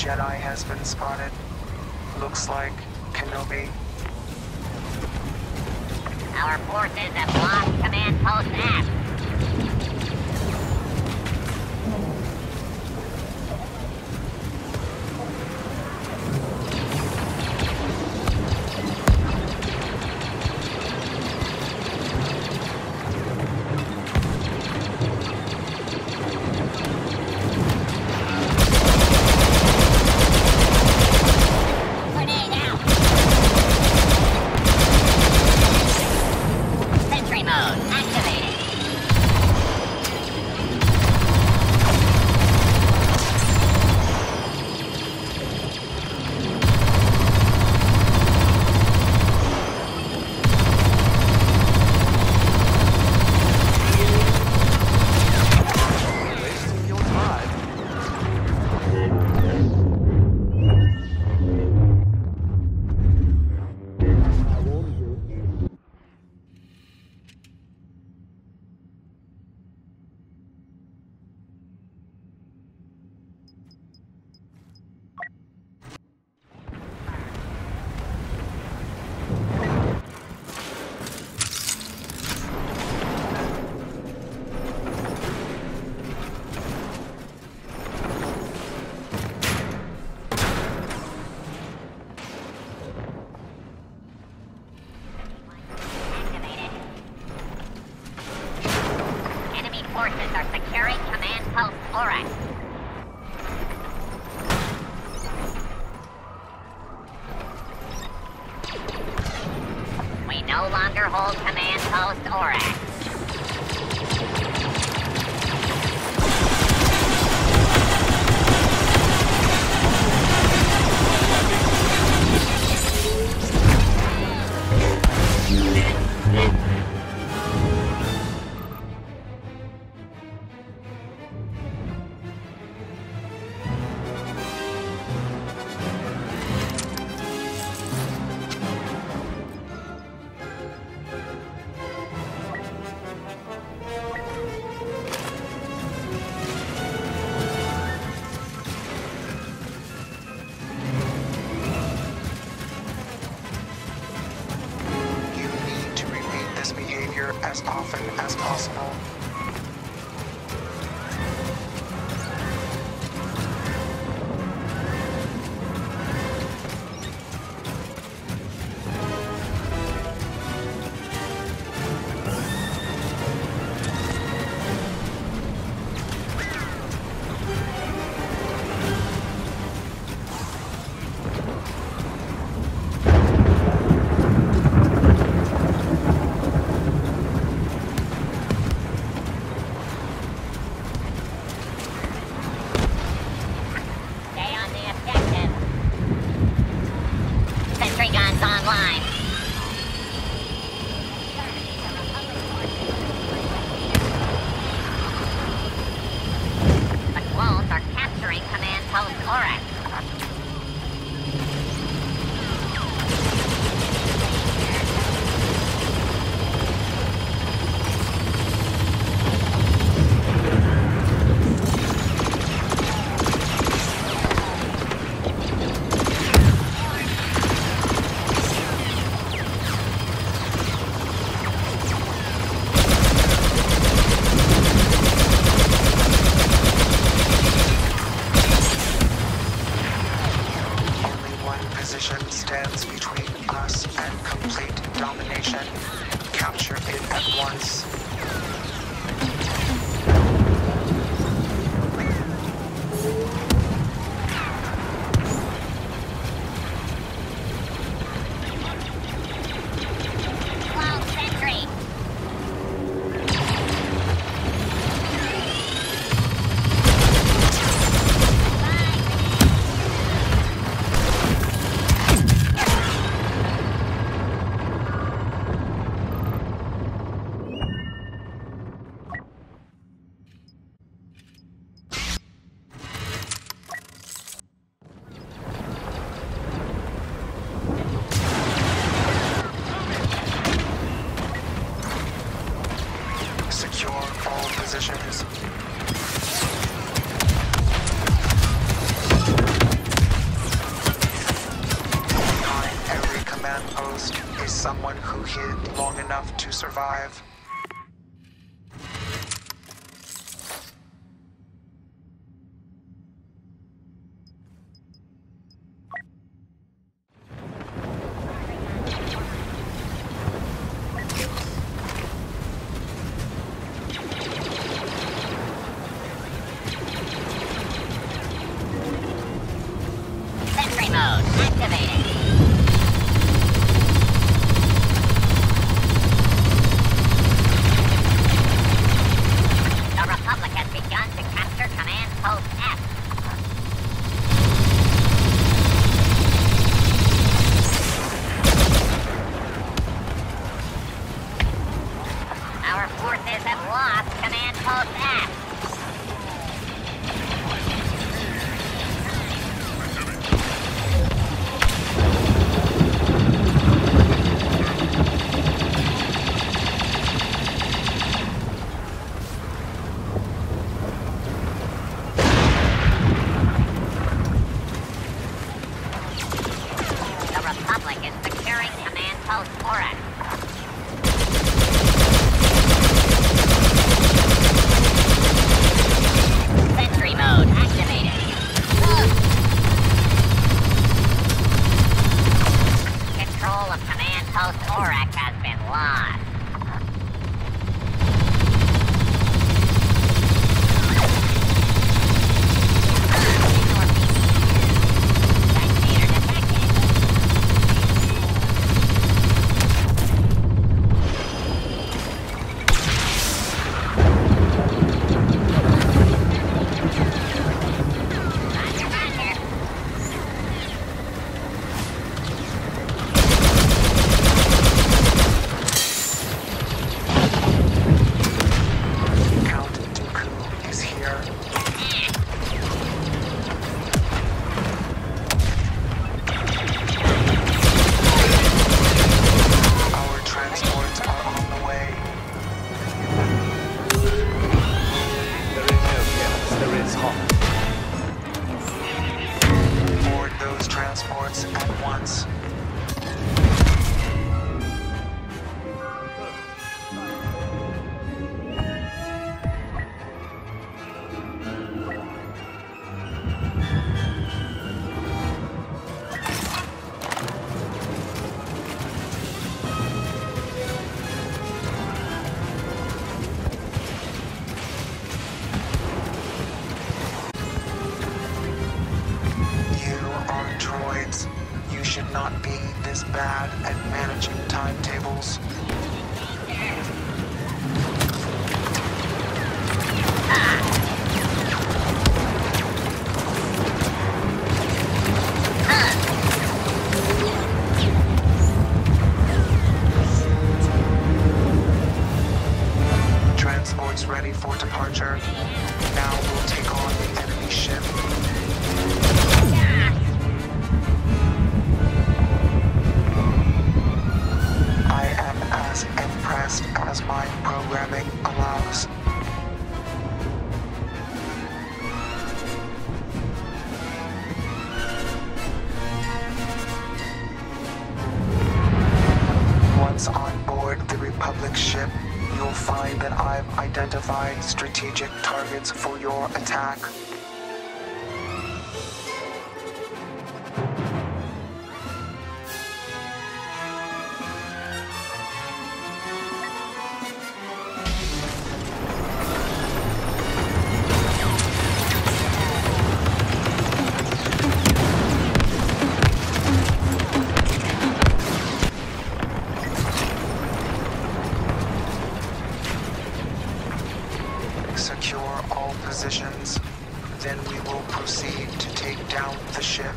Jedi has been spotted. Looks like Kenobi. Our forces have lost Command Post F. Advanced Host Orax. Survive. Sentry mode activated. The Republic has begun to capture Command Post F. Our forces have lost Command Post F. The Republic is securing Command Post Oryx. Sentry mode activated. Control of Post has been lost. Once. You are droids. Should not be this bad at managing timetables. Transports ready for departure. Now we'll take on the enemy ship. As impressed as my programming allows. Once on board the Republic ship, you'll find that I've identified strategic targets for your attack. Positions. Then we will proceed to take down the ship.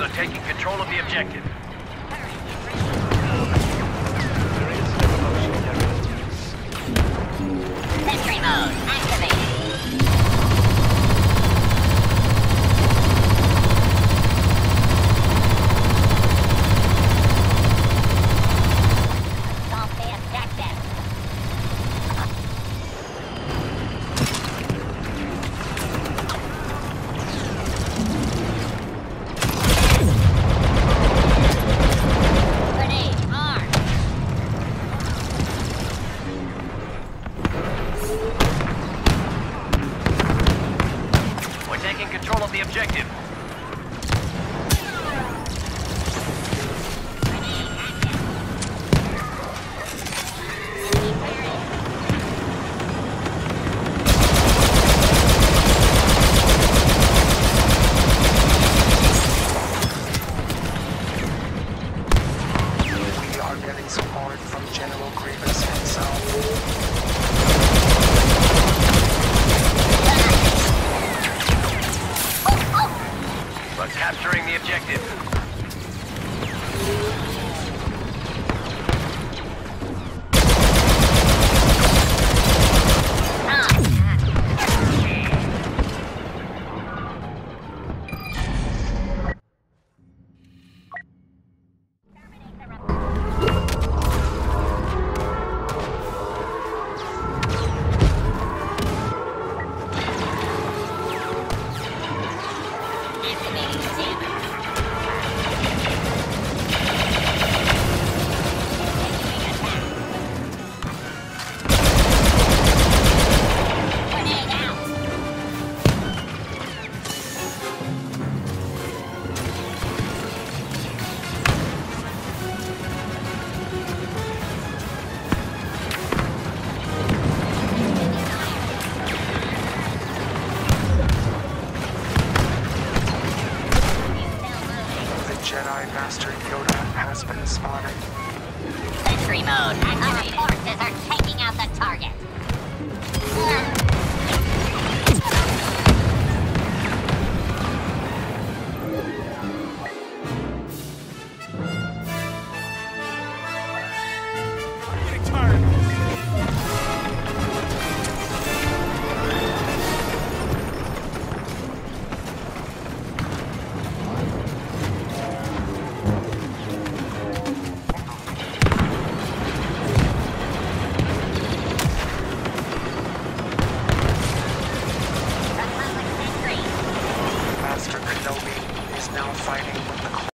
are taking control of the objective. taking control of the objective.